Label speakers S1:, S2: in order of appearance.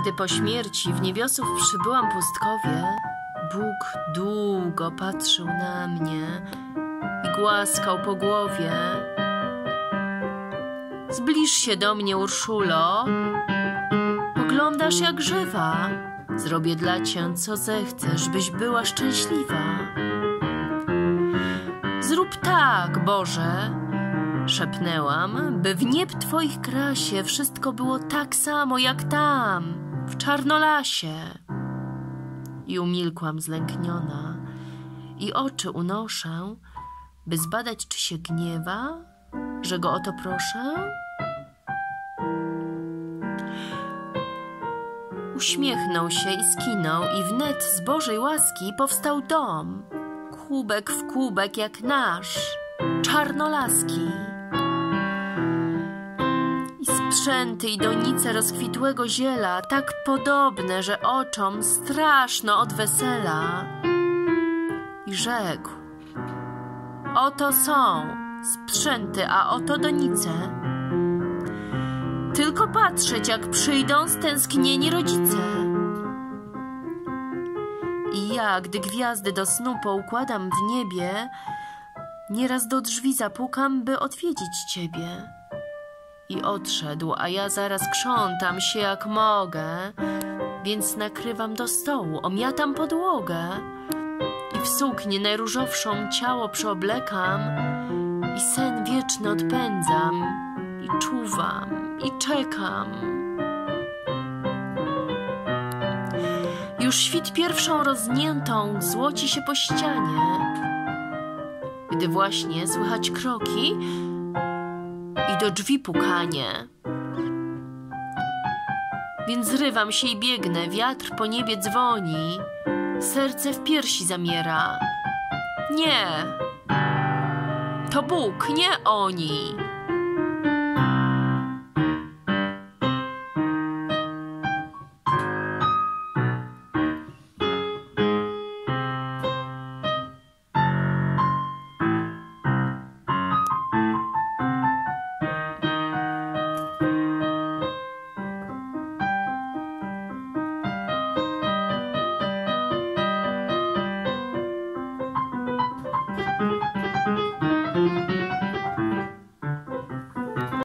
S1: Gdy po śmierci w niebiosów przybyłam pustkowie, Bóg długo patrzył na mnie i głaskał po głowie. Zbliż się do mnie, Urszulo. Poglądasz jak żywa. Zrobię dla cię, co zechcesz, byś była szczęśliwa. Zrób tak, Boże, szepnęłam, by w nieb twoich krasie wszystko było tak samo jak tam, w czarnolasie. I umilkłam zlękniona i oczy unoszę, by zbadać, czy się gniewa, że go o to proszę. Uśmiechnął się i skinął, i wnet z Bożej łaski powstał dom, kubek w kubek jak nasz, czarnolaski. I sprzęty i donice rozkwitłego ziela, tak podobne, że oczom straszno od wesela. I rzekł, oto są sprzęty, a oto donice. Tylko patrzeć, jak przyjdą stęsknieni rodzice. I ja, gdy gwiazdy do snu poukładam w niebie, nieraz do drzwi zapukam, by odwiedzić ciebie. I odszedł, a ja zaraz krzątam się jak mogę, więc nakrywam do stołu, omiatam podłogę i w suknię najróżowszą ciało przeoblekam i sen wieczny odpędzam i czuwam i czekam. Już świt pierwszą rozniętą złoci się po ścianie, gdy właśnie słychać kroki do drzwi pukanie. Więc zrywam się i biegnę, wiatr po niebie dzwoni, serce w piersi zamiera. Nie, to Bóg, nie oni.